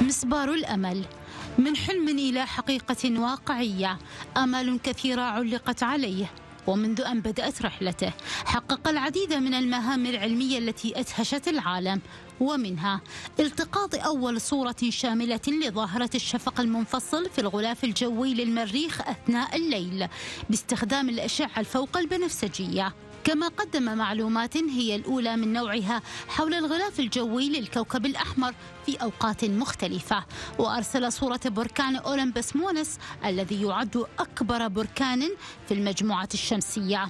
مسبار الأمل. من حلم إلى حقيقة واقعية امال كثيره علقت عليه ومنذ أن بدأت رحلته حقق العديد من المهام العلمية التي أدهشت العالم ومنها التقاط أول صورة شاملة لظاهرة الشفق المنفصل في الغلاف الجوي للمريخ أثناء الليل باستخدام الأشعة الفوق البنفسجية. كما قدم معلومات هي الأولى من نوعها حول الغلاف الجوي للكوكب الأحمر في أوقات مختلفة وأرسل صورة بركان أولمبس مونس الذي يعد أكبر بركان في المجموعة الشمسية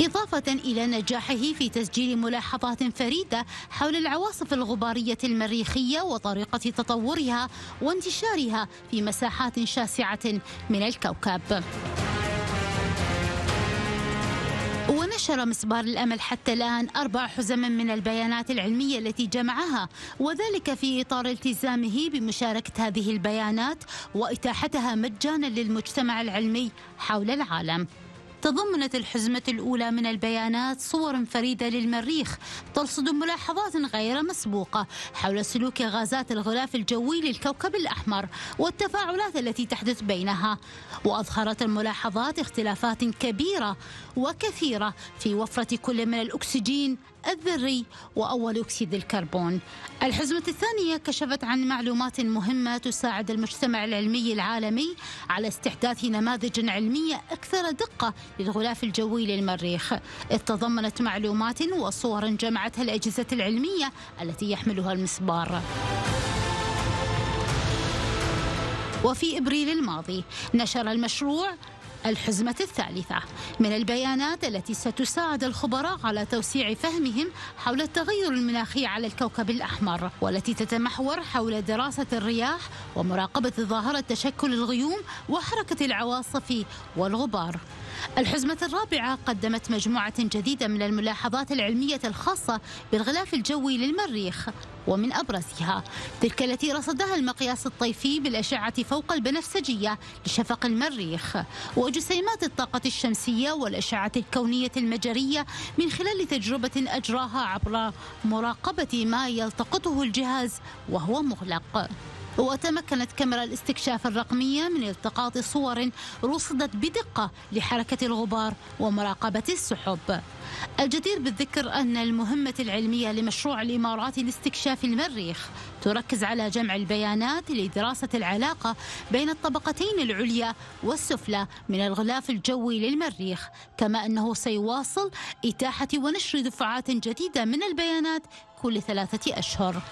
إضافة إلى نجاحه في تسجيل ملاحظات فريدة حول العواصف الغبارية المريخية وطريقة تطورها وانتشارها في مساحات شاسعة من الكوكب. ونشر مسبار الأمل حتى الآن أربع حزم من البيانات العلمية التي جمعها وذلك في إطار التزامه بمشاركة هذه البيانات وإتاحتها مجانا للمجتمع العلمي حول العالم. تضمنت الحزمة الأولى من البيانات صور فريدة للمريخ ترصد ملاحظات غير مسبوقة حول سلوك غازات الغلاف الجوي للكوكب الأحمر والتفاعلات التي تحدث بينها. وأظهرت الملاحظات اختلافات كبيرة وكثيرة في وفرة كل من الأكسجين الذري وأول أكسيد الكربون. الحزمة الثانية كشفت عن معلومات مهمة تساعد المجتمع العلمي العالمي على استحداث نماذج علمية أكثر دقة للغلاف الجوي للمريخ. إذ تضمنت معلومات وصور جمعتها الأجهزة العلمية التي يحملها المسبار. وفي إبريل الماضي نشر المشروع الحزمة الثالثة من البيانات التي ستساعد الخبراء على توسيع فهمهم حول التغير المناخي على الكوكب الأحمر والتي تتمحور حول دراسة الرياح ومراقبة ظاهرة تشكل الغيوم وحركة العواصف والغبار. الحزمة الرابعة قدمت مجموعة جديدة من الملاحظات العلمية الخاصة بالغلاف الجوي للمريخ. ومن أبرزها. تلك التي رصدها المقياس الطيفي بالأشعة فوق البنفسجية لشفق المريخ. وجسيمات الطاقة الشمسية والأشعة الكونية المجرية من خلال تجربة أجراها عبر مراقبة ما يلتقطه الجهاز وهو مغلق. وتمكنت كاميرا الاستكشاف الرقمية من التقاط صور رصدت بدقة لحركة الغبار ومراقبة السحب. الجدير بالذكر أن المهمة العلمية لمشروع الإمارات لاستكشاف المريخ تركز على جمع البيانات لدراسة العلاقة بين الطبقتين العليا والسفلى من الغلاف الجوي للمريخ كما أنه سيواصل إتاحة ونشر دفعات جديدة من البيانات كل ثلاثة أشهر.